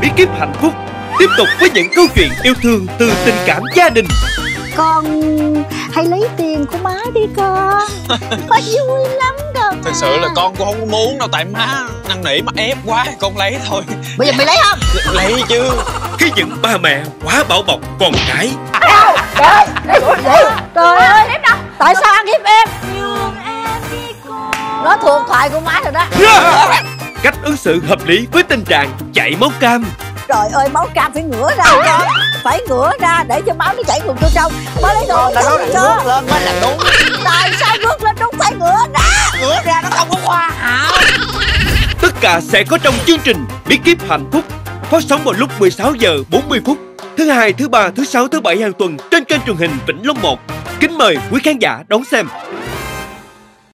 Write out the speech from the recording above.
bí kíp hạnh phúc. Tiếp tục với những câu chuyện yêu thương từ tình cảm gia đình. Con hãy lấy tiền của má đi con. Má vui lắm con. Thật sự là con cũng không muốn đâu Tại má năn nỉ má ép quá Con lấy thôi. Bây giờ mày lấy không? Lấy chứ. Khi những ba mẹ quá bảo bọc con cái Trời ơi Tại sao ăn hiếp em? Nó thuộc thoại của má rồi đó. Cách ứng xử hợp lý với tình trạng chảy máu cam. Trời ơi máu cam phải ngửa ra con. Phải ngửa ra để cho máu nó chảy ngược vô trong. Má lấy đồ Là nó ngước lên mới là đúng. Tại sao ngước lên đúng phải ngửa ra? Ngửa ra nó không có khoa hảo Tất cả sẽ có trong chương trình Bí kíp hạnh phúc Phát sóng vào lúc 16 giờ 40 phút Thứ hai, thứ ba, thứ sáu, thứ bảy hàng tuần Trên kênh truyền hình Vĩnh Long 1 Kính mời quý khán giả đón xem